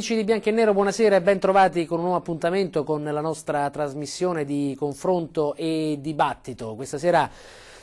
Amici di Bianco e Nero, buonasera e ben trovati con un nuovo appuntamento con la nostra trasmissione di confronto e dibattito. Questa sera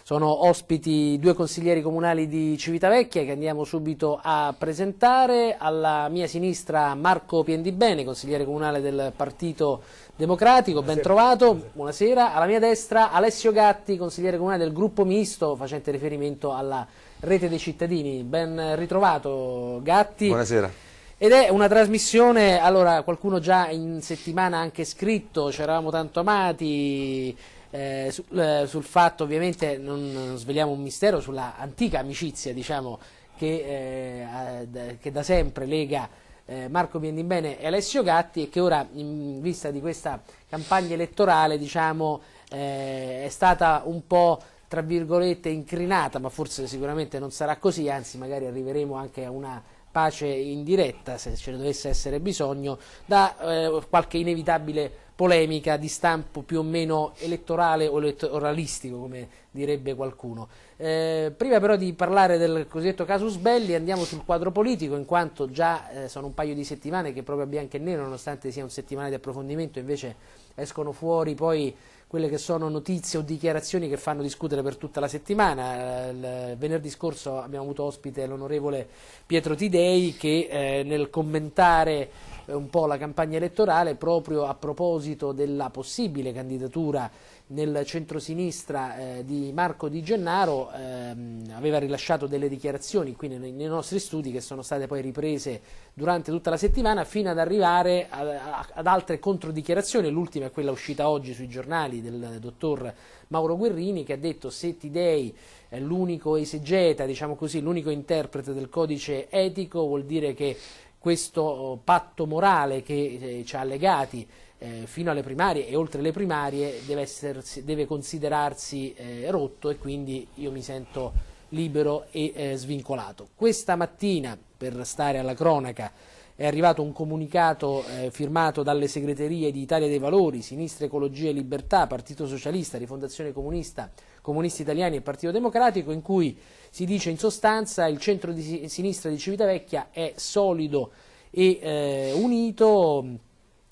sono ospiti due consiglieri comunali di Civitavecchia che andiamo subito a presentare. Alla mia sinistra Marco Piendibene, consigliere comunale del Partito Democratico, ben trovato, buonasera. Alla mia destra Alessio Gatti, consigliere comunale del gruppo misto, facente riferimento alla rete dei cittadini. Ben ritrovato Gatti. Buonasera. Ed è una trasmissione, allora qualcuno già in settimana ha anche scritto, ci eravamo tanto amati, eh, sul, eh, sul, fatto ovviamente, non, non, sveliamo un mistero, sulla antica amicizia diciamo, che, eh, che da sempre lega eh, Marco Biendimbene e Alessio Gatti e che ora in vista di questa campagna elettorale diciamo, eh, è stata un po' tra virgolette incrinata, ma forse sicuramente non sarà così, anzi magari arriveremo anche a una pace indiretta, se ce ne dovesse essere bisogno, da eh, qualche inevitabile polemica di stampo più o meno elettorale o elettoralistico, come direbbe qualcuno. Eh, prima però di parlare del cosiddetto casus belli andiamo sul quadro politico, in quanto già eh, sono un paio di settimane che proprio a bianco e nero, nonostante sia un settimana di approfondimento, invece escono fuori poi quelle che sono notizie o dichiarazioni che fanno discutere per tutta la settimana. Il venerdì scorso abbiamo avuto ospite l'onorevole Pietro Tidei che eh, nel commentare eh, un po' la campagna elettorale proprio a proposito della possibile candidatura nel centrosinistra eh, di Marco Di Gennaro ehm, aveva rilasciato delle dichiarazioni qui nei, nei, nostri studi che sono state poi riprese durante tutta la settimana fino ad arrivare a, a, ad altre controdichiarazioni, l'ultima è quella uscita oggi sui giornali del dottor Mauro Guerrini che ha detto se Tidei è l'unico esegeta, diciamo così, l'unico interprete del codice etico vuol dire che questo patto morale che eh, ci ha legati eh, fino alle primarie e oltre le primarie deve, essersi, deve considerarsi eh, rotto e quindi io mi sento libero e eh, svincolato. Questa mattina, per stare alla cronaca, è arrivato un comunicato eh, firmato dalle segreterie di Italia dei Valori, Sinistra Ecologia e Libertà, Partito Socialista, Rifondazione Comunista, Comunisti Italiani e Partito Democratico, in cui si dice in sostanza il centro di sinistra di Civitavecchia è solido e eh, unito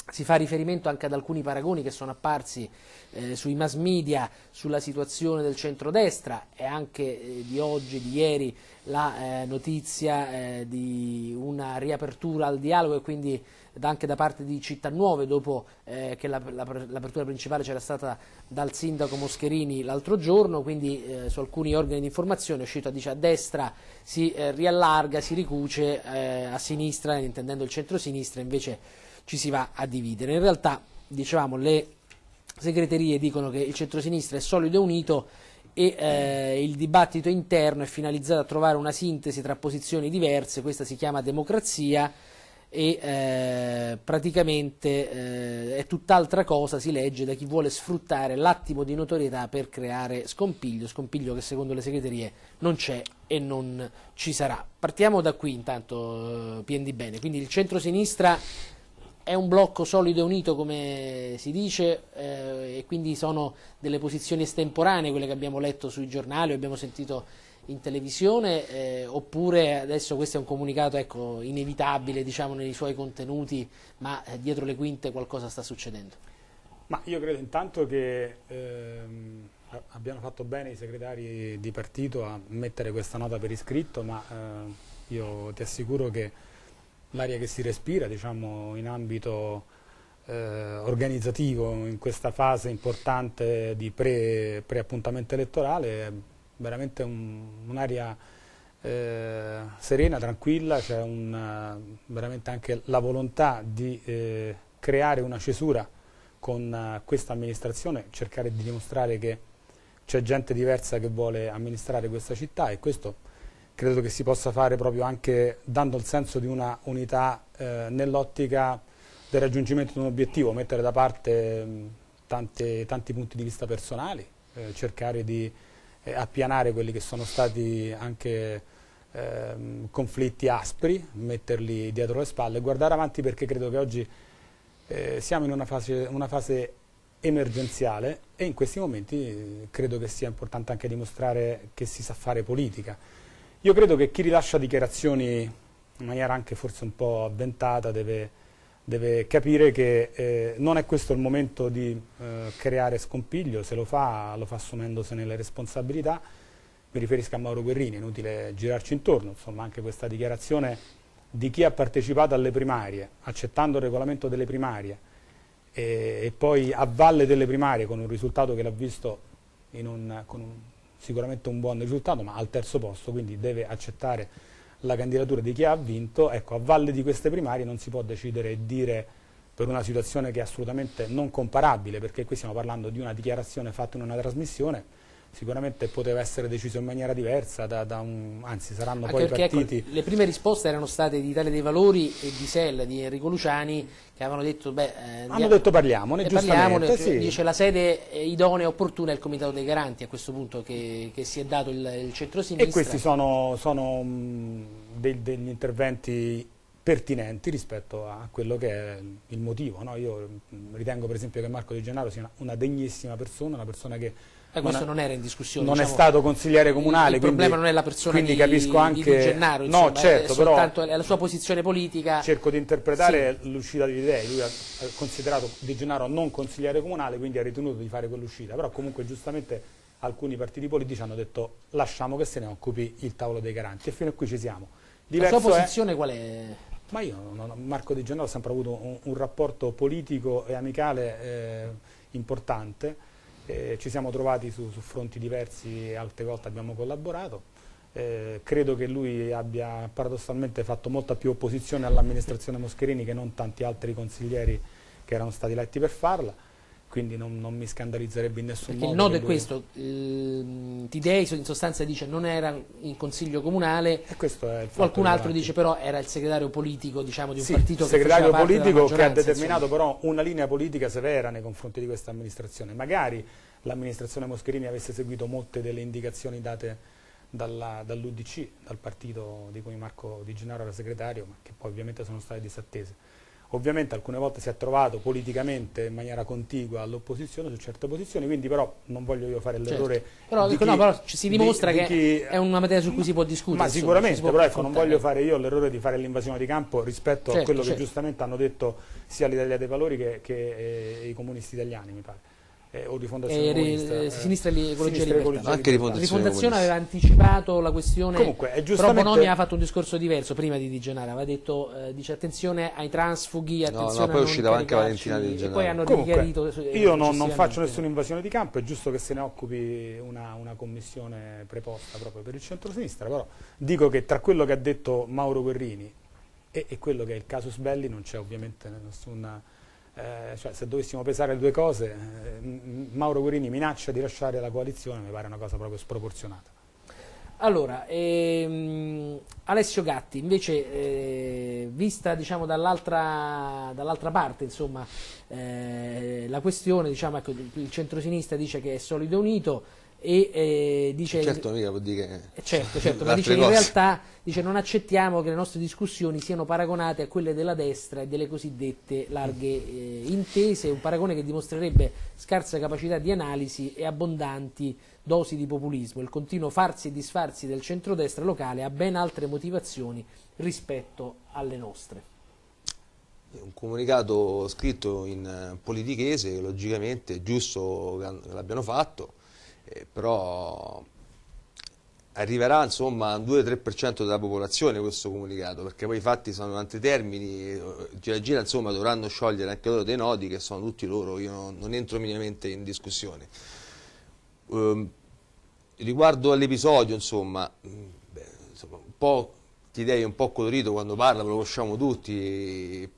si fa riferimento anche ad alcuni paragoni che sono apparsi eh, sui mass media sulla situazione del centrodestra. E anche eh, di oggi, di ieri, la eh, notizia eh, di una riapertura al dialogo e quindi anche da parte di Città Nuove dopo eh, che l'apertura principale c'era stata dal sindaco Moscherini l'altro giorno, quindi eh, su alcuni organi di informazione è uscito a, dice, a destra si riallarga, si ricuce, a sinistra, intendendo il centro-sinistra invece ci si va a dividere. In realtà, dicevamo, le segreterie dicono che il centrosinistra è solido e unito e eh, il dibattito interno è finalizzato a trovare una sintesi tra posizioni diverse, questa si chiama democrazia e eh, praticamente eh, è tutt'altra cosa, si legge, da chi vuole sfruttare l'attimo di notorietà per creare scompiglio, scompiglio che secondo le segreterie non c'è e non ci sarà. Partiamo da qui intanto, eh, di Bene, quindi il centro-sinistra è un blocco solido e unito come si dice eh, e quindi sono delle posizioni estemporanee quelle che abbiamo letto sui giornali o abbiamo sentito in televisione eh, oppure adesso questo è un comunicato ecco, inevitabile diciamo, nei suoi contenuti ma eh, dietro le quinte qualcosa sta succedendo? Ma io credo intanto che ehm, abbiano fatto bene i segretari di partito a mettere questa nota per iscritto ma eh, io ti assicuro che l'aria che si respira diciamo, in ambito eh, organizzativo in questa fase importante di pre-appuntamento pre elettorale è veramente un'aria un eh, serena, tranquilla, c'è veramente anche la volontà di eh, creare una cesura con uh, questa amministrazione, cercare di dimostrare che c'è gente diversa che vuole amministrare questa città e questo credo che si possa fare proprio anche dando il senso di una unità eh, nell'ottica del raggiungimento di un obiettivo, mettere da parte mh, tante, tanti punti di vista personali, eh, cercare di eh, appianare quelli che sono stati anche ehm, conflitti aspri, metterli dietro le spalle e guardare avanti perché credo che oggi eh, siamo in una fase, una fase emergenziale e in questi momenti eh, credo che sia importante anche dimostrare che si sa fare politica io credo che chi rilascia dichiarazioni in maniera anche forse un po' avventata, deve, deve capire che eh, non è questo il momento di eh, creare scompiglio, se lo fa lo fa assumendosene le responsabilità. Mi riferisco a Mauro Guerrini, inutile girarci intorno, insomma anche questa dichiarazione di chi ha partecipato alle primarie, accettando il regolamento delle primarie e, e poi a valle delle primarie con un risultato che l'ha visto un, con un, sicuramente un buon risultato, ma al terzo posto, quindi deve accettare la candidatura di chi ha vinto, ecco, a valle di queste primarie non si può decidere e dire per una situazione che è assolutamente non comparabile, perché qui stiamo parlando di una dichiarazione fatta in una trasmissione, sicuramente poteva essere deciso in maniera diversa, da, da un, anzi saranno Anche poi perché, ecco, partiti... Ecco, le prime risposte erano state di Italia dei Valori e di SEL, di Enrico Luciani, che avevano detto, beh... Eh, Hanno detto parliamone, parliamone cioè, sì. dice la sede idonea e opportuna è il Comitato dei Garanti, a questo punto che, che si è dato il, il centro-sinistra. E questi sono, sono mh, dei, degli interventi pertinenti rispetto a quello che è il motivo. No? Io ritengo per esempio che Marco Di Gennaro sia una, una degnissima persona, una persona che eh, questo non, non, era in discussione. Non diciamo, è stato consigliere comunale. Il, quindi, problema non è la persona quindi di, capisco anche, di Gennaro, insomma, no, certo, è soltanto però, la sua posizione politica. Cerco di interpretare sì. l'uscita di idee. Lui ha considerato Di Gennaro non consigliere comunale, quindi ha ritenuto di fare quell'uscita. Però comunque giustamente alcuni partiti politici hanno detto lasciamo che se ne occupi il tavolo dei garanti. E fino a qui ci siamo. Diverso la sua posizione è, qual è? Ma io, non, Marco Di Gennaro ha sempre avuto un, un rapporto politico e amicale eh, importante eh, ci siamo trovati su, su, fronti diversi altre volte abbiamo collaborato. Eh, credo che lui abbia paradossalmente fatto molta più opposizione all'amministrazione Moscherini che non tanti altri consiglieri che erano stati eletti per farla quindi non, non, mi scandalizzerebbe in nessun Perché modo. Il nodo è lui... questo, il, Tidei in sostanza dice non era in consiglio comunale, qualcun altro dice però era il segretario politico diciamo, di un sì, partito che segretario politico che ha determinato insomma. però una linea politica severa nei confronti di questa amministrazione. Magari l'amministrazione Moscherini avesse seguito molte delle indicazioni date dall'UDC, dal partito di cui Marco Di Gennaro era segretario, ma che poi ovviamente sono state disattese. Ovviamente alcune volte si è trovato politicamente in maniera contigua all'opposizione su certe posizioni, quindi però non voglio io fare l'errore certo. però, di chi, no, però si dimostra di, che di chi, è una materia su cui si può discutere. Ma sicuramente, però ecco, non voglio fare io l'errore di fare l'invasione di campo rispetto certo, a quello certo. che giustamente hanno detto sia l'Italia dei Valori che, che eh, i comunisti italiani, mi pare eh, o Rifondazione Comunista. Eh, sinistra e Ecologia e Libertà. Anche Rifondazione, Rifondazione aveva anticipato la questione, Comunque, è giustamente... però Bonomi ha fatto un discorso diverso prima di Di Gennaro, aveva detto, eh, dice attenzione ai transfughi, attenzione no, no, poi è uscita anche Valentina Di Gennaro. E poi hanno Comunque, io non, non faccio nessuna invasione di campo, è giusto che se ne occupi una, una commissione preposta proprio per il centro-sinistra, però dico che tra quello che ha detto Mauro Guerrini e, e quello che è il casus belli non c'è ovviamente nessuna eh, cioè, se dovessimo pesare le due cose, eh, Mauro Guerini minaccia di lasciare la coalizione, mi pare una cosa proprio sproporzionata. Allora, ehm, Alessio Gatti, invece, eh, vista diciamo, dall'altra dall parte, insomma, eh, la questione, diciamo, ecco, il centrosinistra dice che è solido unito, e eh, dice certo mica vuol dire che eh, certo, certo ma dice in realtà dice non accettiamo che le nostre discussioni siano paragonate a quelle della destra e delle cosiddette larghe eh, intese un paragone che dimostrerebbe scarsa capacità di analisi e abbondanti dosi di populismo. Il continuo farsi e disfarsi del centrodestra locale ha ben altre motivazioni rispetto alle nostre. Un comunicato scritto in politichese logicamente è giusto che l'abbiano fatto eh, però arriverà insomma al 2-3% della popolazione questo comunicato, perché poi i fatti sono altri termini, eh, gira gira insomma dovranno sciogliere anche loro dei nodi che sono tutti loro, io non, non entro minimamente in discussione. Um, riguardo all'episodio insomma, beh, insomma, un po' ti dei un po' colorito quando parla, lo conosciamo tutti,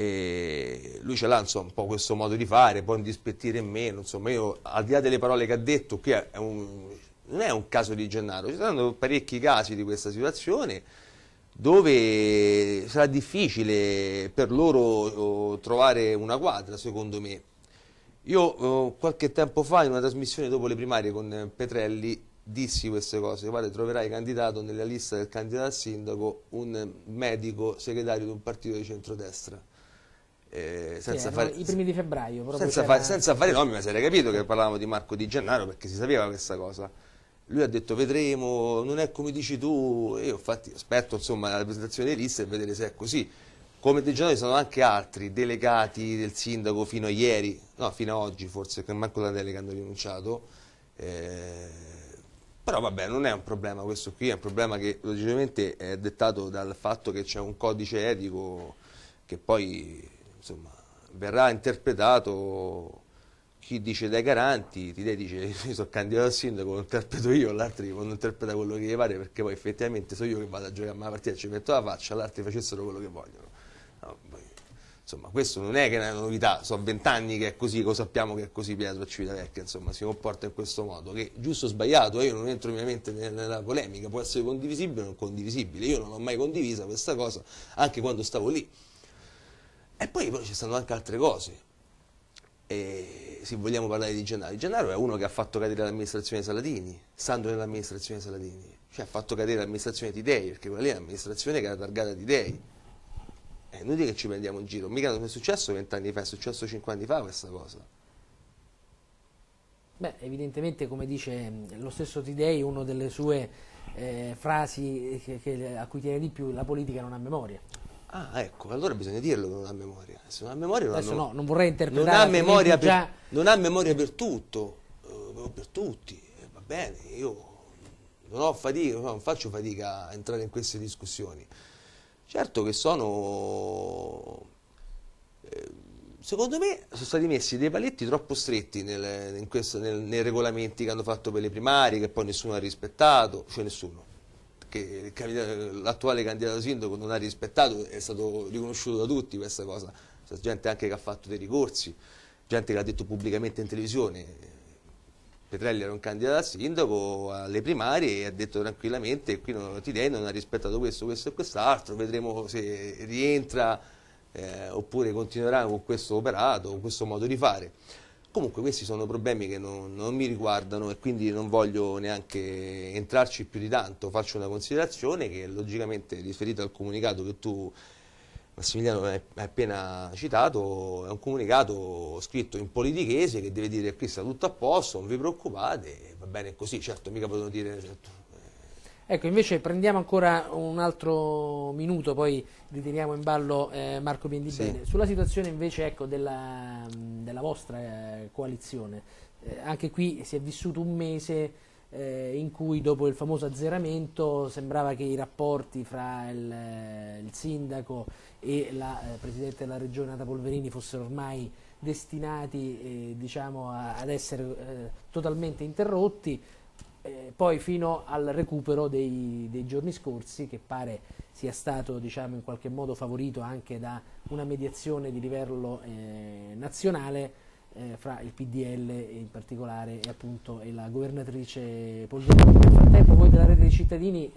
e lui ce l'ha insomma un po' questo modo di fare, poi indispettire in meno, insomma io al di là delle parole che ha detto qui è un, non è un caso di Gennaro, ci saranno parecchi casi di questa situazione dove sarà difficile per loro trovare una quadra secondo me. Io oh, qualche tempo fa in una trasmissione dopo le primarie con Petrelli dissi queste cose, guarda troverai candidato nella lista del candidato a sindaco un medico segretario di un partito di centrodestra eh, senza sì, fare, i primi di febbraio senza, fa, senza, fare nomi ma si era capito che parlavamo di Marco Di Gennaro perché si sapeva questa cosa. Lui ha detto vedremo, non è come dici tu, io infatti aspetto insomma la presentazione delle liste e vedere se è così. Come dei giornali sono anche altri delegati del sindaco fino a ieri, no fino a oggi forse, che manco la delega hanno rinunciato, eh, però vabbè non è un problema questo qui, è un problema che logicamente è dettato dal fatto che c'è un codice etico che poi insomma, verrà interpretato chi dice dai garanti, ti dice io sono candidato a sindaco, lo interpreto io, l'altro devono interpretare quello che gli pare perché poi effettivamente sono io che vado a giocare a una partita ci metto la faccia, gli altri facessero quello che vogliono. No, insomma, questo non è che è una novità, sono vent'anni che è così, lo sappiamo che è così Pietro Civitavecchia, insomma, si comporta in questo modo, che giusto o sbagliato, io non entro ovviamente nella polemica, può essere condivisibile o non condivisibile, io non ho mai condivisa questa cosa, anche quando stavo lì. E poi, ci stanno anche altre cose, e se vogliamo parlare di Gennaro, Gennaro è uno che ha fatto cadere l'amministrazione Saladini, stando nell'amministrazione Saladini, cioè ha fatto cadere l'amministrazione di Dei, perché quella lì è un'amministrazione che era targata di Dei. È inutile che ci prendiamo in giro, mica non è successo vent'anni fa, è successo cinque anni fa questa cosa. Beh, evidentemente, come dice lo stesso Tidei, una delle sue eh, frasi che, che, a cui tiene di più, la politica non ha memoria. Ah, ecco, allora bisogna dirlo che non ha memoria. Se non ha memoria non Adesso hanno, no, non vorrei interpretare. Non ha, memoria già... per, non ha memoria per tutto, eh, per tutti. Eh, va bene, io non ho fatica, non faccio fatica a entrare in queste discussioni. Certo che sono... Eh, secondo me sono stati messi dei paletti troppo stretti nel, in questo, nel, nei regolamenti che hanno fatto per le primarie, che poi nessuno ha rispettato, cioè nessuno che l'attuale candidato sindaco non ha rispettato, è stato riconosciuto da tutti questa cosa, c'è gente anche che ha fatto dei ricorsi, gente che ha detto pubblicamente in televisione, Petrelli era un candidato a sindaco alle primarie e ha detto tranquillamente qui non ti dei, non ha rispettato questo, questo e quest'altro, vedremo se rientra eh, oppure continuerà con questo operato, con questo modo di fare. Comunque questi sono problemi che non, non, mi riguardano e quindi non voglio neanche entrarci più di tanto, faccio una considerazione che logicamente riferita al comunicato che tu Massimiliano hai appena citato, è un comunicato scritto in politichese che deve dire qui sta tutto a posto, non vi preoccupate, va bene così, certo mica potevano dire certo, Ecco, invece prendiamo ancora un altro minuto, poi riteniamo in ballo eh, Marco Piendibene. Sì. Sulla situazione invece ecco, della, della, vostra eh, coalizione, eh, anche qui si è vissuto un mese eh, in cui dopo il famoso azzeramento sembrava che i rapporti fra il, eh, il sindaco e la eh, Presidente della Regione Nata Polverini fossero ormai destinati diciamo, a, ad essere totalmente interrotti eh, poi fino al recupero dei, dei, giorni scorsi che pare sia stato diciamo, in qualche modo favorito anche da una mediazione di livello eh, nazionale eh, fra il PDL in particolare e, appunto, e la governatrice Polverini. Nel frattempo voi della rete dei cittadini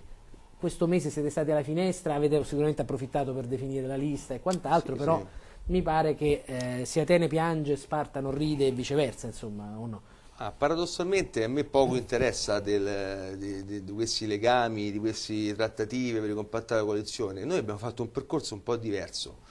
questo mese siete stati alla finestra, avete sicuramente approfittato per definire la lista e quant'altro, sì, però sì. mi pare che eh, se Atene piange Sparta non ride e viceversa, insomma, o no? Ah, paradossalmente a me poco interessa del, di, di, di, questi legami, di queste trattative per ricompattare la coalizione. Noi abbiamo fatto un percorso un po' diverso.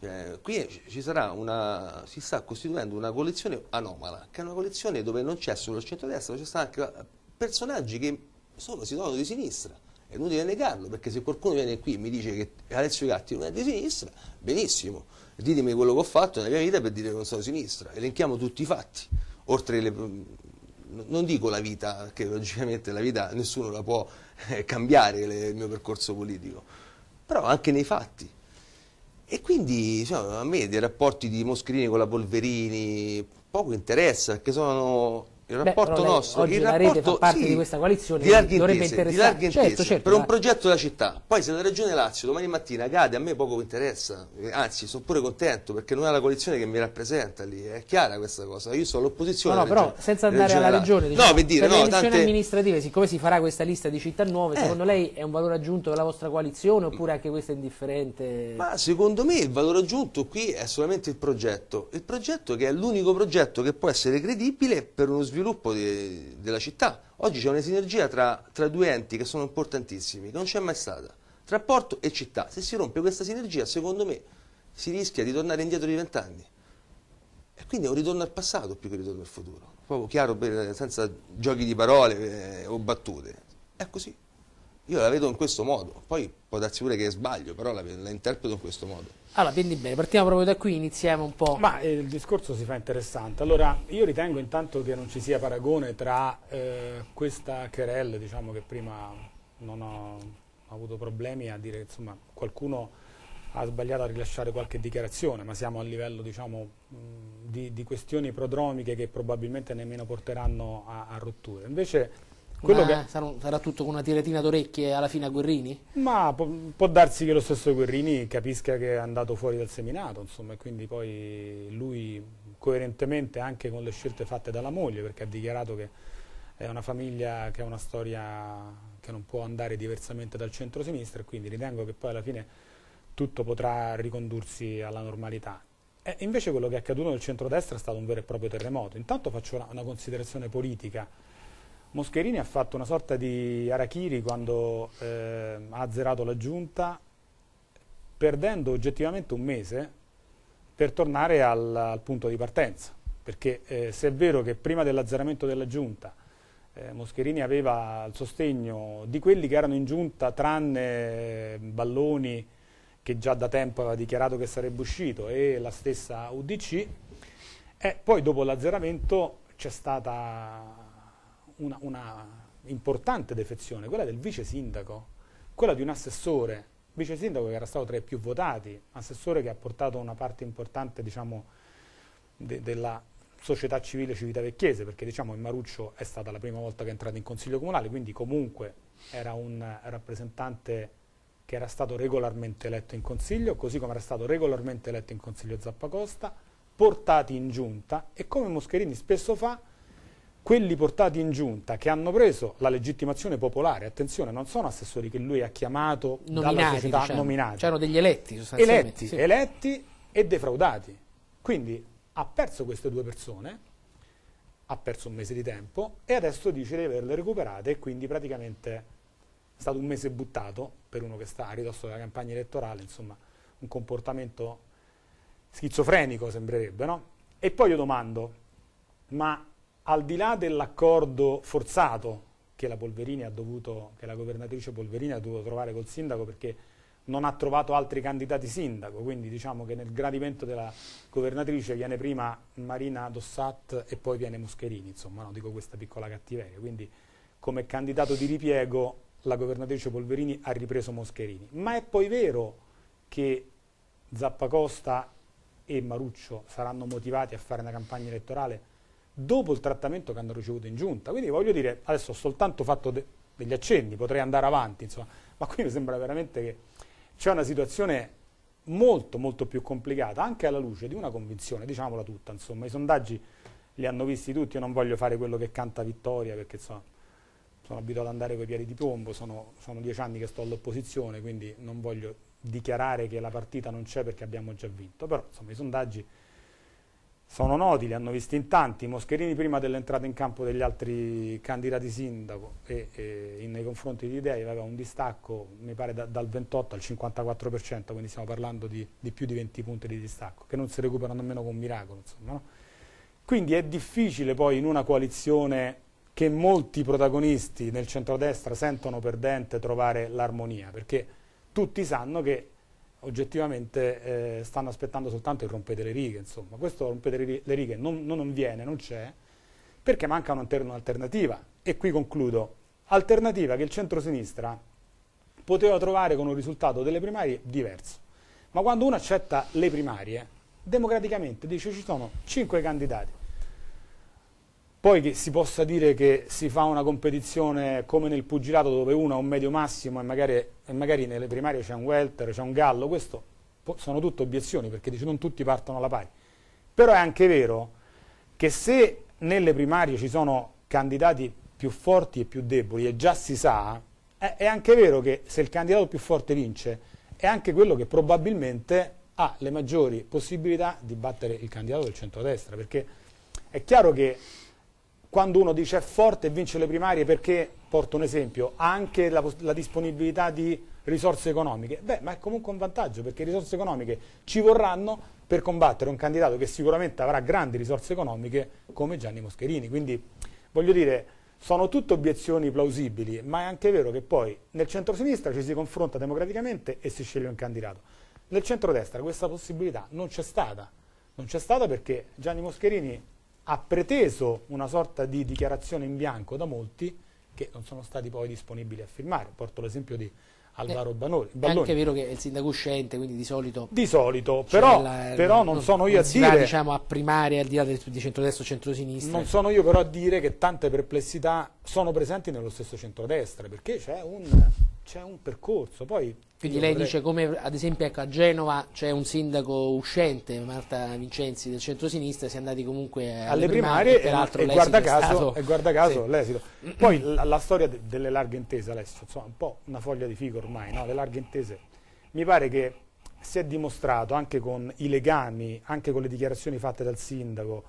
Eh, qui ci sarà una, si sta costituendo una coalizione anomala, che è una coalizione dove non c'è solo il centro-destra, ma ci stanno anche personaggi che sono, si trovano di sinistra. È inutile negarlo, perché se qualcuno viene qui e mi dice che Alessio Gatti non è di sinistra, benissimo, ditemi quello che ho fatto nella mia vita per dire che non sono di sinistra, elenchiamo tutti i fatti oltre le, non dico la vita, perché logicamente la vita nessuno la può eh, cambiare le, il mio percorso politico, però anche nei fatti. E quindi diciamo, a me dei rapporti di Moscherini con la Polverini poco interessa, perché sono il rapporto Beh, nostro, oggi il la rapporto, rete fa parte sì, di questa coalizione, di larghe dovrebbe intese, interessare di certo, certo, per un ma... progetto della città. Poi se la Regione Lazio domani mattina cade, a me poco interessa, anzi sono pure contento perché non è la coalizione che mi rappresenta lì, è chiara questa cosa. Io sono all'opposizione. No, no, però regione, senza andare alla Regione, diciamo, no, per dire, per no, le elezioni tante... amministrative, siccome si farà questa lista di città nuove, eh. secondo lei è un valore aggiunto per la vostra coalizione oppure anche questo è indifferente? Ma secondo me il valore aggiunto qui è solamente il progetto, il progetto che è l'unico progetto che può essere credibile per uno sviluppo di, della città Oggi c'è una sinergia tra, tra, due enti che sono importantissimi, che non c'è mai stata, tra porto e città. Se si rompe questa sinergia, secondo me, si rischia di tornare indietro di vent'anni. E quindi è un ritorno al passato più che un ritorno al futuro. Proprio chiaro, senza giochi di parole eh, o battute. È così. Io la vedo in questo modo, poi può darsi pure che sbaglio, però la, la interpreto in questo modo. Allora, quindi bene, partiamo proprio da qui, iniziamo un po'. Ma eh, il discorso si fa interessante. Allora, io ritengo intanto che non ci sia paragone tra eh, questa querelle, diciamo che prima non ho, ho avuto problemi a dire che insomma, qualcuno ha sbagliato a rilasciare qualche dichiarazione, ma siamo a livello diciamo, di, di, questioni prodromiche che probabilmente nemmeno porteranno a, a rotture. Invece quello che... sarà, sarà, tutto con una tiratina d'orecchie alla fine a Guerrini? Ma può, può, darsi che lo stesso Guerrini capisca che è andato fuori dal seminato, insomma, e quindi poi lui coerentemente anche con le scelte fatte dalla moglie, perché ha dichiarato che è una famiglia che ha una storia che non può andare diversamente dal centro-sinistra e quindi ritengo che poi alla fine tutto potrà ricondursi alla normalità. E invece quello che è accaduto nel centro-destra è stato un vero e proprio terremoto. Intanto faccio una, una considerazione politica Moscherini ha fatto una sorta di arachiri quando eh, ha azzerato la giunta, perdendo oggettivamente un mese per tornare al, al punto di partenza. Perché eh, se è vero che prima dell'azzeramento della giunta eh, Moscherini aveva il sostegno di quelli che erano in giunta, tranne eh, Balloni, che già da tempo aveva dichiarato che sarebbe uscito, e la stessa UDC, e eh, poi dopo l'azzeramento c'è stata una, una importante defezione, quella del vice sindaco, quella di un assessore, vice sindaco che era stato tra i più votati, assessore che ha portato una parte importante diciamo, de, della società civile Civitavecchiese, perché diciamo il Maruccio è stata la prima volta che è entrato in consiglio comunale, quindi comunque era un rappresentante che era stato regolarmente eletto in consiglio, così come era stato regolarmente eletto in consiglio Zappacosta, portati in giunta e come Moscherini spesso fa, quelli portati in giunta che hanno preso la legittimazione popolare, attenzione, non sono assessori che lui ha chiamato nominati, dalla società diciamo. nominati. C'erano degli eletti sostanzialmente. Eletti, sì. eletti e defraudati. Quindi ha perso queste due persone, ha perso un mese di tempo e adesso dice di averle recuperate e quindi praticamente è stato un mese buttato per uno che sta a ridosso della campagna elettorale, insomma un comportamento schizofrenico sembrerebbe, no? E poi io domando, ma al di là dell'accordo forzato che la, dovuto, che la governatrice Polverini ha dovuto trovare col sindaco perché non ha trovato altri candidati sindaco, quindi diciamo che nel gradimento della governatrice viene prima Marina Dossat e poi viene Moscherini, insomma, no, dico questa piccola cattiveria, quindi come candidato di ripiego la governatrice Polverini ha ripreso Moscherini, ma è poi vero che Zappacosta e Maruccio saranno motivati a fare una campagna elettorale dopo il trattamento che hanno ricevuto in giunta. Quindi voglio dire, adesso ho soltanto fatto de degli accenni, potrei andare avanti, insomma, ma qui mi sembra veramente che c'è una situazione molto molto più complicata, anche alla luce di una convinzione, diciamola tutta, insomma, i sondaggi li hanno visti tutti, io non voglio fare quello che canta vittoria, perché insomma, sono abituato ad andare con i piedi di piombo, sono, sono dieci anni che sto all'opposizione, quindi non voglio dichiarare che la partita non c'è perché abbiamo già vinto, però insomma i sondaggi sono noti, li hanno visti in tanti. Moscherini prima dell'entrata in campo degli altri candidati sindaco e, e nei confronti di Dei aveva un distacco, mi pare, da, dal 28 al 54%, quindi stiamo parlando di, di, più di 20 punti di distacco, che non si recuperano nemmeno con miracolo. Insomma, no? Quindi è difficile poi in una coalizione che molti protagonisti nel centrodestra sentono perdente trovare l'armonia, perché tutti sanno che oggettivamente eh, stanno aspettando soltanto il rompete le righe, insomma. Questo rompete le righe non, non viene, non c'è, perché manca un'alternativa. E qui concludo. Alternativa che il centro-sinistra poteva trovare con un risultato delle primarie diverso. Ma quando uno accetta le primarie, democraticamente dice ci sono cinque candidati, poi che si possa dire che si fa una competizione come nel pugilato dove uno ha un medio massimo e magari, e magari nelle primarie c'è un welter, c'è un gallo, questo sono tutte obiezioni perché dice non tutti partono alla pari. Però è anche vero che se nelle primarie ci sono candidati più forti e più deboli e già si sa, è anche vero che se il candidato più forte vince è anche quello che probabilmente ha le maggiori possibilità di battere il candidato del centrodestra, perché è chiaro che quando uno dice è forte e vince le primarie perché, porto un esempio, ha anche la, la disponibilità di risorse economiche. Beh, ma è comunque un vantaggio perché risorse economiche ci vorranno per combattere un candidato che sicuramente avrà grandi risorse economiche come Gianni Moscherini. Quindi voglio dire, sono tutte obiezioni plausibili, ma è anche vero che poi nel centro-sinistra ci si confronta democraticamente e si sceglie un candidato. Nel centro-destra questa possibilità non c'è stata. Non c'è stata perché Gianni Moscherini ha preteso una sorta di dichiarazione in bianco da molti che non sono stati poi disponibili a firmare. Porto l'esempio di Alvaro Balloni. È anche vero che è il sindaco uscente, quindi di solito... Di solito, però, la, però non, non, sono io a dire... Va, diciamo, a primaria al di là di centrodestra o centrosinistra. Non sono io però a dire che tante perplessità sono presenti nello stesso centrodestra, perché c'è un c'è un percorso. Poi Quindi lei vorrei... dice come ad esempio ecco, a Genova c'è un sindaco uscente, Marta Vincenzi del centro-sinistra, si è andati comunque alle, alle primarie, primarie e, e, guarda caso, stato... e, guarda caso, sì. l'esito. Poi la, la, storia de, delle larghe intese, Alessio, insomma un po' una foglia di figo ormai, no? le larghe intese, mi pare che si è dimostrato anche con i legami, anche con le dichiarazioni fatte dal sindaco,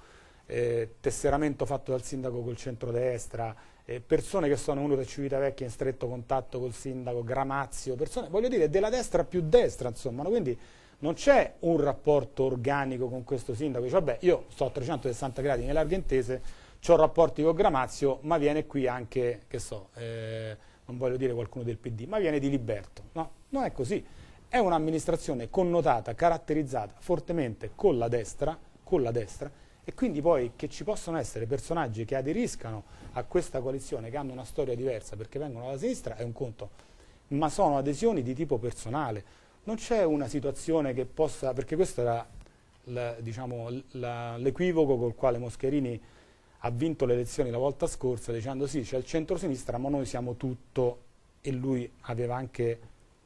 eh, tesseramento fatto dal sindaco col centrodestra, eh, persone che sono venute a Civitavecchia in stretto contatto col sindaco, Gramazio, persone, voglio dire, della destra più destra, insomma, no? quindi non c'è un rapporto organico con questo sindaco, dice vabbè io sto a 360 gradi nell'Argentese, ho rapporti con Gramazio, ma viene qui anche, che so, eh, non voglio dire qualcuno del PD, ma viene di Liberto, no, non è così, è un'amministrazione connotata, caratterizzata fortemente con la destra, con la destra e quindi poi che ci possono essere personaggi che aderiscano a questa coalizione, che hanno una storia diversa perché vengono dalla sinistra, è un conto, ma sono adesioni di tipo personale. Non c'è una situazione che possa, perché questo era diciamo, l'equivoco col quale Moscherini ha vinto le elezioni la volta scorsa dicendo sì, c'è il centro-sinistra, ma noi siamo tutto e lui aveva anche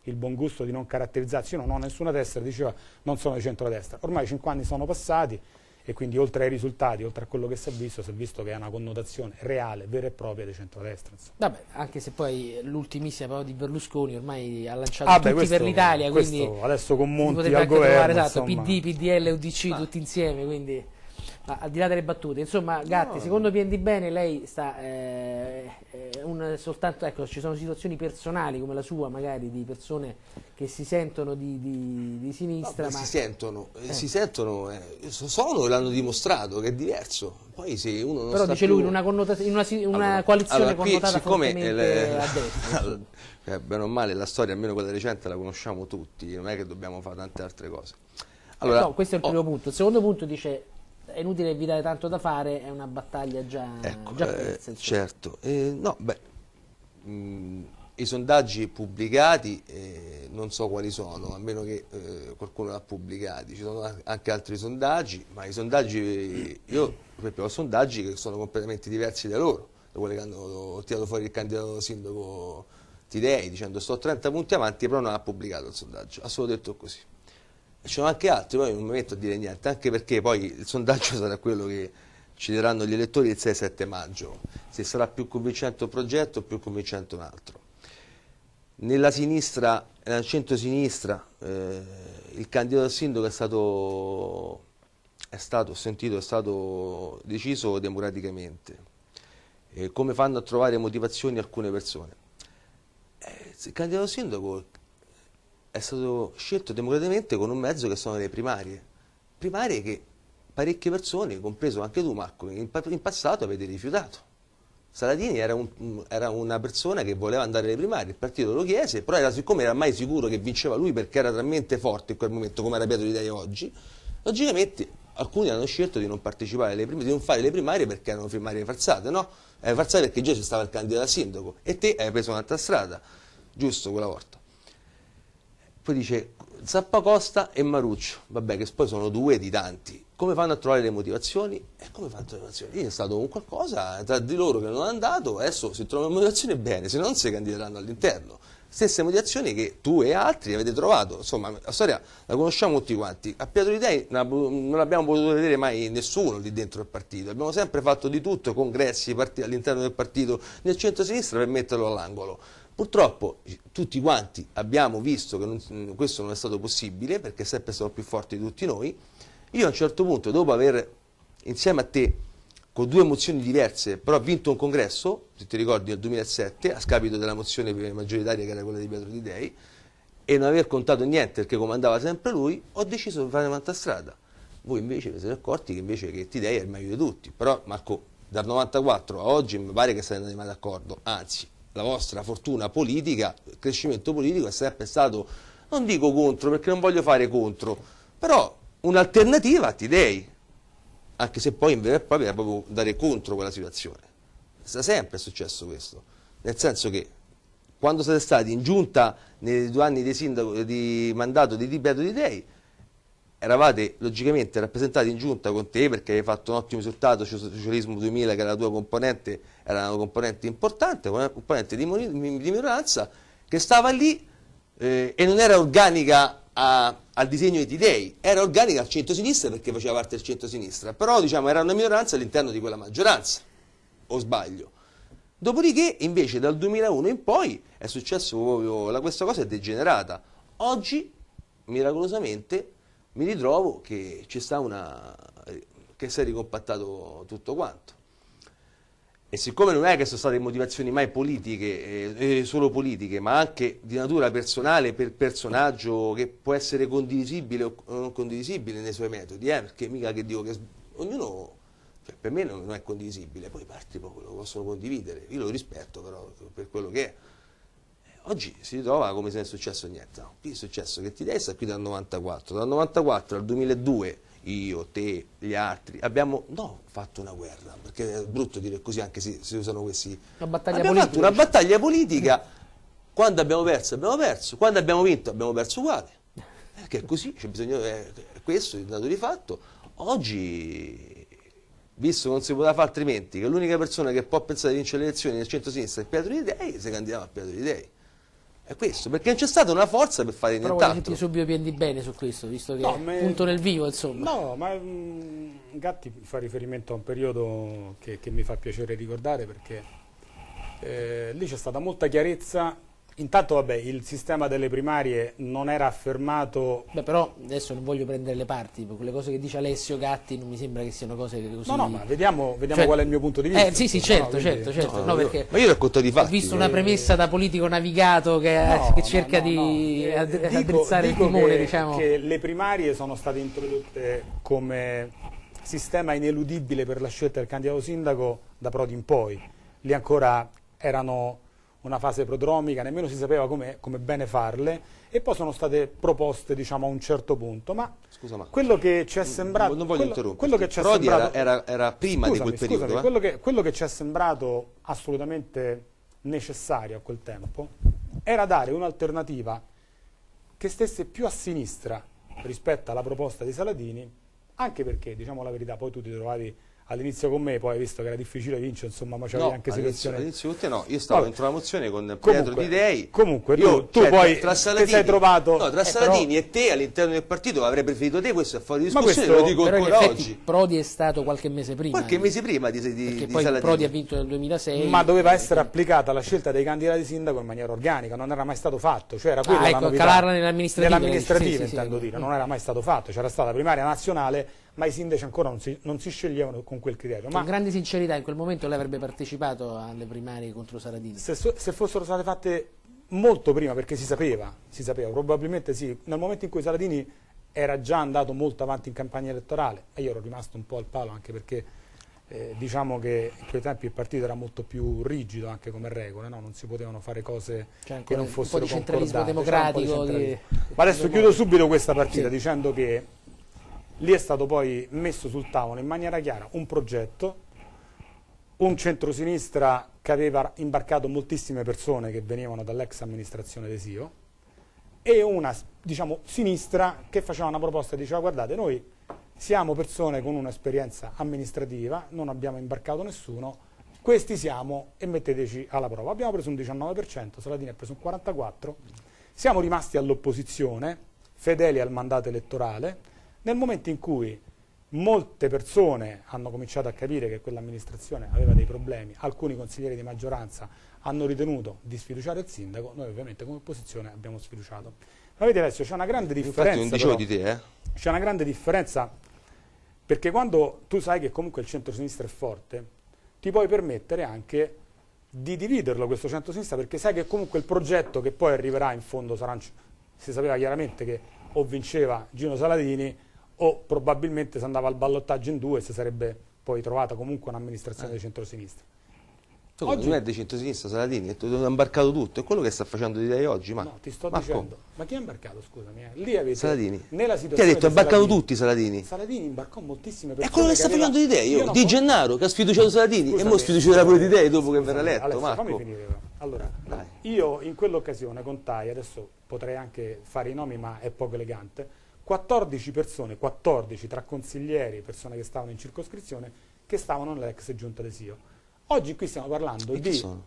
il buon gusto di non caratterizzarsi, io non ho nessuna destra, diceva non sono di centro-destra. Ormai cinque anni sono passati, e quindi oltre ai risultati, oltre a quello che si è visto, si è visto che ha una connotazione reale, vera e propria di centrodestra. Vabbè, anche se poi l'ultimissima parola di Berlusconi ormai ha lanciato ah, tutti beh, questo, per l'Italia, quindi adesso con Monti al governo, trovare, esatto, PD, PDL, UDC ah. tutti insieme, quindi ma al di là delle battute, insomma, Gatti, no. secondo Piendi Bene lei sta eh, eh, un, soltanto, ecco, ci sono situazioni personali come la sua, magari di persone che si sentono di, di, di sinistra. No, ma... Si sentono, eh. eh. si sentono eh, sono, l'hanno dimostrato che è diverso. Poi se uno non Però dice più... lui in una, in una, una allora, coalizione allora, qui, connotata fortemente le... a destra. eh, bene o male la storia, almeno quella recente, la conosciamo tutti, non è che dobbiamo fare tante altre cose. Allora, no, questo è il primo oh. punto. Il secondo punto dice è inutile evitare tanto da fare, è una battaglia già, ecco, già persa. Eh, certo, eh, no, beh, mh, mm, i sondaggi pubblicati eh, non so quali sono, a meno che eh, qualcuno li ha pubblicati, ci sono anche altri sondaggi, ma i sondaggi, io per esempio ho sondaggi che sono completamente diversi da loro, da quelli che hanno tirato fuori il candidato sindaco Tidei dicendo sto 30 punti avanti, però non ha pubblicato il sondaggio, ha solo detto così. Ci sono anche altri, poi non mi metto a dire niente, anche perché poi il sondaggio sarà quello che ci daranno gli elettori il 6-7 maggio, se sarà più convincente un progetto o più convincente un altro. Nella sinistra, nel centro-sinistra, eh, il candidato al sindaco è stato, è stato, sentito, è stato deciso democraticamente. Eh, come fanno a trovare motivazioni alcune persone? Eh, il candidato al sindaco è stato scelto democraticamente con un mezzo che sono le primarie. Primarie che parecchie persone, compreso anche tu Marco, in, in passato avete rifiutato. Saladini era, un, era, una persona che voleva andare alle primarie, il partito lo chiese, però era, siccome era mai sicuro che vinceva lui perché era talmente forte in quel momento come era Pietro Di Dei oggi, logicamente alcuni hanno scelto di non partecipare alle primarie, di non fare le primarie perché erano primarie falsate, no? Erano falsate perché già c'è stava il candidato a sindaco e te hai preso un'altra strada, giusto quella volta. Poi dice Zappacosta e Maruccio, vabbè che poi sono due di tanti. Come fanno a trovare le motivazioni? E come fanno a trovare le motivazioni? Lì è stato un qualcosa tra di loro che non è andato, adesso si trovano motivazioni bene, se non si candideranno all'interno. Stesse motivazioni che tu e altri avete trovato, insomma la storia la conosciamo tutti quanti. A Pietro di Dei non abbiamo potuto vedere mai nessuno lì dentro il partito, abbiamo sempre fatto di tutto, congressi all'interno del partito nel centro-sinistra per metterlo all'angolo Purtroppo tutti quanti abbiamo visto che non, questo non è stato possibile perché è sempre stato più forte di tutti noi. Io a un certo punto, dopo aver insieme a te, con due mozioni diverse, però vinto un congresso, se ti ricordi nel 2007, a scapito della mozione maggioritaria che era quella di Pietro Di Dei, e non aver contato niente perché comandava sempre lui, ho deciso di fare un'altra strada. Voi invece vi siete accorti che invece che Tidei è il meglio di tutti. Però Marco, dal 94 a oggi mi pare che siete andati mai d'accordo. Anzi, la vostra fortuna politica, il crescimento politico è sempre stato, non dico contro perché non voglio fare contro, però un'alternativa a Tidei. Anche se poi in vera e propria era proprio dare contro quella situazione. Da sempre successo questo. Nel senso che quando siete stati in giunta nei due anni di, sindaco, di mandato di Di Beato di Dei, eravate logicamente rappresentati in giunta con te perché hai fatto un ottimo risultato, Socialismo 2000 che era la tua componente, era una componente importante, una componente di, minoranza che stava lì eh, e non era organica a, al disegno di Dei, era organica al centro-sinistra perché faceva parte del centro-sinistra, però diciamo era una minoranza all'interno di quella maggioranza, o sbaglio. Dopodiché, invece, dal 2001 in poi è successo proprio, la, questa cosa è degenerata. Oggi, miracolosamente, mi ritrovo che ci sta una, che si è ricompattato tutto quanto. E siccome non è che sono state motivazioni mai politiche, eh, eh, solo politiche, ma anche di natura personale per personaggio che può essere condivisibile o non condivisibile nei suoi metodi, eh, perché mica che dico che ognuno cioè, per me non, è condivisibile, poi altri lo possono condividere, io lo rispetto però per quello che è. Oggi si ritrova come se non è successo niente, no, qui è successo che ti sta qui dal 94, dal 94 al 2002 io, te, gli altri, abbiamo no, fatto una guerra, perché è brutto dire così anche se si usano questi... Una battaglia abbiamo politica. fatto una battaglia politica, quando abbiamo perso abbiamo perso, quando abbiamo vinto abbiamo perso uguale, perché è così, c'è bisogno, è, questo è il dato di fatto. Oggi visto che non si poteva fare altrimenti, che l'unica persona che può pensare di vincere le elezioni nel centro-sinistra è Pietro di Dei, si candidava a Pietro di Dei. È questo, perché non c'è stata una forza per fare nient'altro. Però subito prendi bene su questo, visto che no, è punto nel vivo, insomma. No, ma mh, mm, Gatti fa riferimento a un periodo che, che mi fa piacere ricordare perché eh, lì c'è stata molta chiarezza Intanto vabbè, il sistema delle primarie non era affermato... Beh però adesso non voglio prendere le parti, quelle cose che dice Alessio Gatti non mi sembra che siano cose così... No, no, ma vediamo, vediamo cioè, qual è il mio punto di vista. Eh sì, sì, certo, no, certo, certo. No, no, perché ma io racconto di fatti. Ho visto una premessa da politico navigato che, che cerca di eh, addrizzare il timone, che, diciamo. che le primarie sono state introdotte come sistema ineludibile per la scelta del candidato sindaco da Prodi in poi. Lì ancora erano una fase prodromica, nemmeno si sapeva come, come bene farle e poi sono state proposte diciamo, a un certo punto. Ma, Scusa, ma quello che ci è sembrato... Non voglio quello, quello che ci è sembrato, era, era, era, prima scusami, di quel periodo. Scusami, eh? quello, che, quello che ci è sembrato assolutamente necessario a quel tempo era dare un'alternativa che stesse più a sinistra rispetto alla proposta di Saladini, anche perché, diciamo la verità, poi tu ti trovavi all'inizio con me, poi hai visto che era difficile vincere, insomma, ma c'avevi no, anche situazioni. All'inizio con te no, io stavo dentro la mozione con Pietro Di Dei. Comunque, io, tu, tu cioè, poi tra Saladini, ti sei trovato... No, tra eh, Saladini però, e te all'interno del partito avrei preferito te, questo è fuori discussione, questo, lo dico ancora oggi. Prodi è stato qualche mese prima. Qualche mese prima di, di, di poi Saladini. Prodi ha vinto nel 2006. Ma doveva essere applicata la scelta dei candidati sindaco in maniera organica, non era mai stato fatto. Cioè era ah, ecco, calarla nell'amministrativa. Nell'amministrativa sì, intendo sì, dire, non era mai stato fatto. C'era stata primaria nazionale ma i sindaci ancora non si, non si sceglievano con quel criterio. Con grande sincerità, in quel momento lei avrebbe partecipato alle primarie contro Saradini? Se, se, fossero state fatte molto prima, perché si sapeva, si sapeva, probabilmente sì, nel momento in cui Saradini era già andato molto avanti in campagna elettorale, e io ero rimasto un po' al palo anche perché eh, diciamo che in quei tempi il partito era molto più rigido anche come regole, no? non si potevano fare cose che non fossero un po' di centralismo democratico. Di... Ma adesso chiudo subito questa partita sì. dicendo che Lì è stato poi messo sul tavolo in maniera chiara un progetto, un centrosinistra che aveva imbarcato moltissime persone che venivano dall'ex amministrazione Desio e una diciamo, sinistra che faceva una proposta e diceva guardate noi siamo persone con un'esperienza amministrativa, non abbiamo imbarcato nessuno, questi siamo e metteteci alla prova. Abbiamo preso un 19%, Saladini ha preso un 44%, siamo rimasti all'opposizione, fedeli al mandato elettorale, nel momento in cui molte persone hanno cominciato a capire che quell'amministrazione aveva dei problemi, alcuni consiglieri di maggioranza hanno ritenuto di sfiduciare il sindaco, noi ovviamente come opposizione abbiamo sfiduciato. Ma vedi adesso c'è una grande differenza. Dicevo di te, eh? C'è una grande differenza perché quando tu sai che comunque il centro-sinistra è forte, ti puoi permettere anche di dividerlo questo centro-sinistra perché sai che comunque il progetto che poi arriverà in fondo sarà si sapeva chiaramente che o vinceva Gino Saladini o probabilmente si andava al ballottaggio in due e si sarebbe poi trovata comunque un'amministrazione Eh. di centrosinistra. Oggi Oggi- non è di centrosinistra Saladini, è tutto- ha imbarcato tutto, è quello che sta facendo di lei oggi, ma No, ti sto Marco, dicendo. Ma chi ha imbarcato, scusami? eh? Lì avete Saladini. nella Ti situazione ha detto, ha di imbarcato Saladini- tutti Saladini. Saladini imbarcò moltissime È persone. quello che sta facendo di te, io, non di po- Gennaro, che ha sfiduciato Saladini, e Scusami, mo sfiducerà pure di te dopo che scusami, verrà eletto, Alessio, Marco. fammi finire però. Allora, Dai. io in quell'occasione contai, adesso potrei anche fare i nomi ma è poco elegante, 14 persone, 14 tra consiglieri, persone che stavano in circoscrizione, che stavano nell'ex giunta de Sio. Oggi qui stiamo parlando di... sono?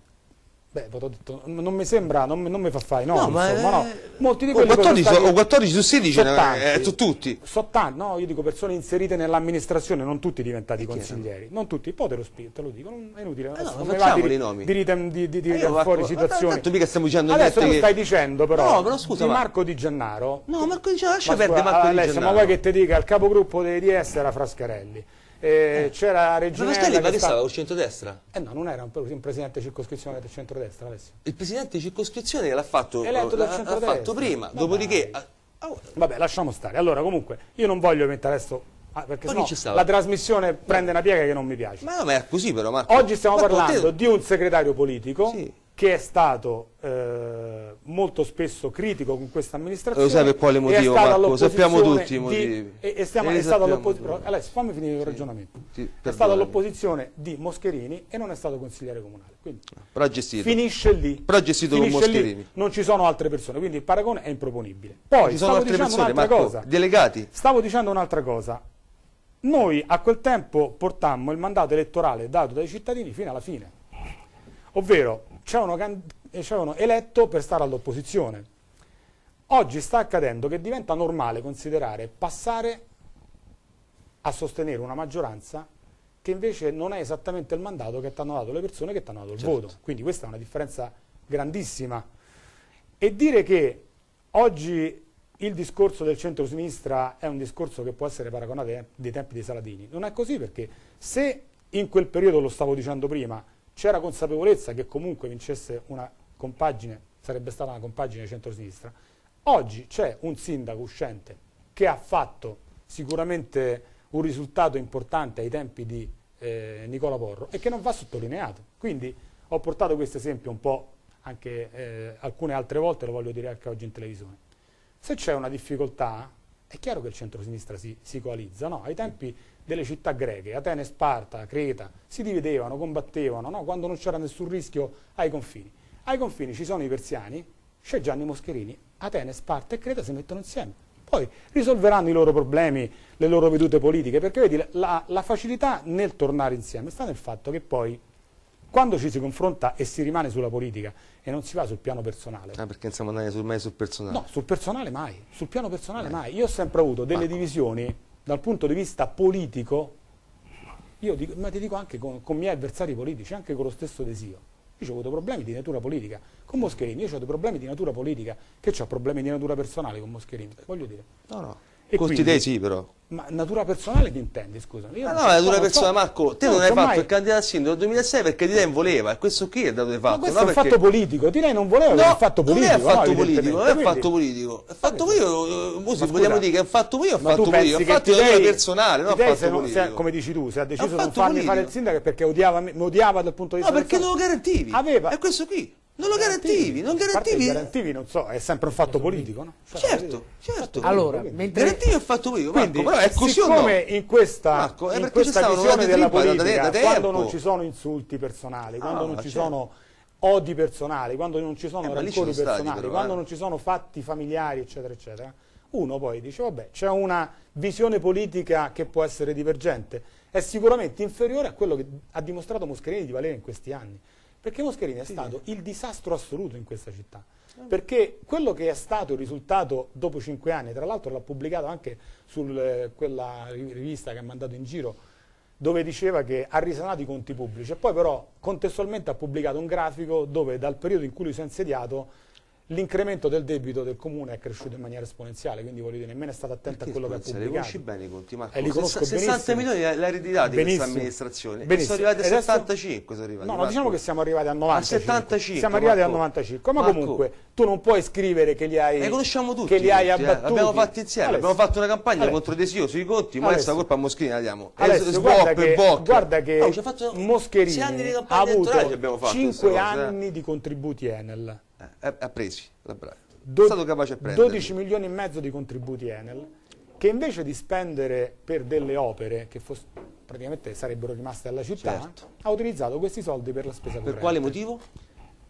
Beh, detto, non mi sembra, non, mi- non mi fa fare, no, No, ma insomma, no. eh, Molti di o quelli poi 14, sono stati- o 14 su 16 sono ne- tanti. eh, su tutti. So tanti, no, io dico persone inserite nell'amministrazione, non tutti diventati E consiglieri, non tutti, poi te lo te lo dico, non è inutile. no, adesso ma non mi va facciamoli di, i nomi. Di, ritem- di, di, di Ma io, Marco, fuori ma situazioni. tanto mica stiamo dicendo Adesso che- stai dicendo però, No, però scusa, di ma- Marco Di Gennaro. No, Marco Di Gennaro, lascia Ma perdere Marco Di Alessio, ma Gennaro. vuoi che ti dica, il capogruppo dei DS era Frascarelli, eh, c'era Reginella ma che che sta- stava col centrodestra? Eh no, non era un, presidente di circoscrizione del centrodestra, Alessio. Il presidente di circoscrizione l'ha fatto, fatto prima, Ma dopodiché... ah, oh, Vabbè, lasciamo stare. Allora, comunque, io non voglio mettere adesso. ah, perché stava? la trasmissione prende una piega che non mi piace. ma no, ma è così però Marco. Oggi stiamo Marco, parlando te- di un segretario politico Sì. Che è stato eh, molto spesso critico con questa amministrazione. Lo sai per quale motivo, stato Marco? all'opposizione Sappiamo tutti i di- motivi. e, e stiamo, E li è stato sappiamo all'opposizione. Alessio, fammi finire il Sì. ragionamento. Sì, è stato all'opposizione di Moscherini e non è stato consigliere comunale. Quindi Però ha gestito. finisce lì. Però gestito con Finisce lì, Moscherini. non ci sono altre persone, quindi il paragone è improponibile. Poi Ci sono altre persone, Marco, cosa. delegati. Stavo dicendo un'altra cosa. Noi a quel tempo portammo il mandato elettorale dato dai cittadini fino alla fine. Ovvero, c'erano, can- eh, eletto per stare all'opposizione. Oggi sta accadendo che diventa normale considerare passare a sostenere una maggioranza che invece non è esattamente il mandato che ti hanno dato le persone che ti hanno dato il Certo. voto. Quindi questa è una differenza grandissima. E dire che oggi il discorso del centro-sinistra è un discorso che può essere paragonato ai tempi dei Saladini, non è così perché se in quel periodo, lo stavo dicendo prima, c'era consapevolezza che comunque vincesse una compagine, sarebbe stata una compagine centro-sinistra, oggi c'è un sindaco uscente che ha fatto sicuramente un risultato importante ai tempi di eh, Nicola Porro e che non va sottolineato. Quindi ho portato questo esempio un po' anche eh, alcune altre volte, lo voglio dire anche oggi in televisione. Se c'è una difficoltà, è chiaro che il centro-sinistra si, si coalizza, no? Ai tempi delle città greche, Atene, Sparta, Creta, si dividevano, combattevano, no? Quando non c'era nessun rischio ai confini. Ai confini ci sono i persiani, c'è Gianni Moscherini, Atene, Sparta e Creta si mettono insieme. Poi risolveranno i loro problemi, le loro vedute politiche, perché vedi, la, la facilità nel tornare insieme sta nel fatto che poi, quando ci si confronta e si rimane sulla politica e non si va sul piano personale, Ah, perché non siamo andati sul, mai sul personale. No, sul personale mai, sul piano personale mai. Io ho sempre avuto delle divisioni dal punto di vista politico, io dico, ma ti dico anche con, con i miei avversari politici, anche con lo stesso Desio. Io ho avuto problemi di natura politica con Moscherini, io ho avuto problemi di natura politica, che ho problemi di natura personale con Moscherini, voglio dire. No, no. E Con quindi- te sì, però. Ma natura personale che intendi, scusami? Io Ma no, so- è una non persona, so- Marco, te non hai fatto mai- il candidato a sindaco nel 2006 perché di te non voleva, e questo qui è dato di Ma fatto. questo no? è un perché... fatto politico, di lei non voleva No, è un fatto politico. non è fatto no, politico, non è evidentemente. fatto politico. È fatto politico, Ma vogliamo scusa, dire che è un fatto politico, è Ma fatto politico, è fatto natura personale, non è fatto non- se- politico. come dici tu, se ha deciso di non farmi fare il politico. sindaco è perché odiava, mi odiava dal punto di No, vista perché non lo garantivi. È questo qui. Non lo garantivi, non garantivi. i garantivi, non so, è sempre un fatto politico, no? Cioè, Certo, certo. Allora, mentre Garantivi è fatto politico, Marco, Quindi, però è così o no? siccome in questa, Marco, in questa visione della trippa da- politica, da quando non ci sono insulti personali, quando non ci certo. sono odi personali, quando non ci sono Eh, rancori stati, personali, però, quando eh. non ci sono fatti familiari, eccetera, eccetera, uno poi dice, vabbè, c'è una visione politica che può essere divergente, è sicuramente inferiore a quello che ha dimostrato Moscherini di valere in questi anni. Perché Moscherini è stato il disastro assoluto in questa città. Perché quello che è stato il risultato dopo cinque anni, tra l'altro l'ha pubblicato anche su quella ri- rivista che ha mandato in giro, dove diceva che ha risanato i conti pubblici e poi però contestualmente ha pubblicato un grafico dove dal periodo in cui lui si è insediato l'incremento del debito del comune è cresciuto in maniera esponenziale, quindi voglio dire, nemmeno è stato attento a quello che ha pubblicato. Li conosci bene i conti, Marco? Eh, li conosco 60 benissimo. milioni l'hai ereditati di questa Benissimo. amministrazione. Benissimo. Sono arrivati a Adesso- 75. Sono arrivati, No, no, diciamo che siamo arrivati a 95. 75, Siamo arrivati Marco. a 95. Ma Marco. comunque tu non puoi scrivere che li hai Le conosciamo tutti. che li hai eh. abbattuti. L'abbiamo fatti insieme, Alessio, abbiamo fatto una campagna Alessio, contro Desio sui conti, ma adesso la colpa a Moschini la diamo. E Alessio, s- guarda swap e che, Boc. guarda che Oh, ha fatto Moscherini ha avuto ci abbiamo fatto 5 queste cose, eh. anni di contributi Enel. Eh, ha- ha presi, la brava. Do- è stato capace a prendere. 12 milioni e mezzo di contributi Enel che invece di spendere per delle opere che fos- praticamente sarebbero rimaste alla città Certo. ha utilizzato questi soldi per la spesa Per corrente. quale motivo?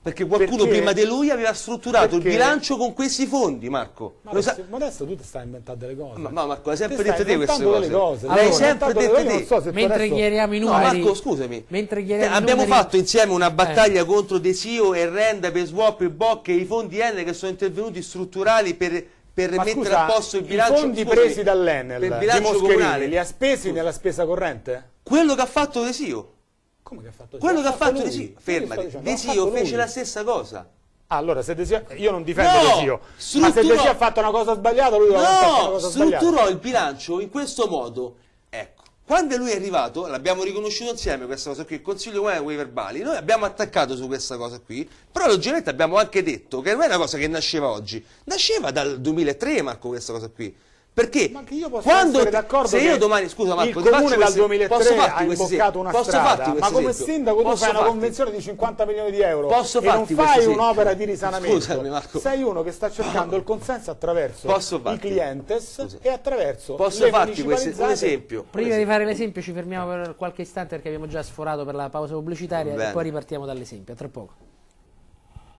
Perché qualcuno Perché- prima di lui aveva strutturato il perché- bilancio con questi fondi, Marco. Ma Lo sa- adesso, ma adesso tu ti stai inventando delle cose. Ma, ma Marco, l'hai sempre dette te queste cose. cose. L'hai Allora, sempre io te. so Mentre adesso- chiariamo i No, numeri... Marco, scusami. Mentre Eh, chiariamo i abbiamo numeri- fatto insieme una battaglia contro Desio e Renda per swap e Boc e i fondi N che sono intervenuti strutturali per, per Ma mettere scusa, a posto il bilancio. I fondi scusami, presi dall'Enel per il di bilancio Moscherini comunale. li ha spesi nella spesa corrente? Quello che ha fatto Desio. Come che ha fatto Quello che ha fatto lui? Desio. Io ti sto Fermati. Desio fece lui. la stessa cosa. Allora, se Desio, io non difendo No, Desio, ma se strutturò- Desio ha fatto una cosa sbagliata, lui deve aver fatto una No, cosa sbagliata. strutturò il bilancio in questo modo. Ecco, quando lui è arrivato, l'abbiamo riconosciuto insieme questa cosa qui, il Consiglio Comunale quei verbali, noi abbiamo attaccato su questa cosa qui, però logicamente abbiamo anche detto che non è una cosa che nasceva oggi, nasceva dal 2003 Marco questa cosa qui. Perché Ma che io posso quando essere d'accordo se che io domani, scusa Marco, il comune dal questi- 2003 posso ha farti questi imboccato una Posso strada, ma come sindaco tu Posso fai una convenzione di 50 milioni di euro Posso e non fai un'opera di risanamento. Scusami, Marco. Sei uno che sta cercando il consenso attraverso Posso i clientes e attraverso Posso le farti questi- un esempio? Prima di fare l'esempio ci fermiamo per qualche istante perché abbiamo già sforato per la pausa pubblicitaria e poi ripartiamo dall'esempio, a tra poco.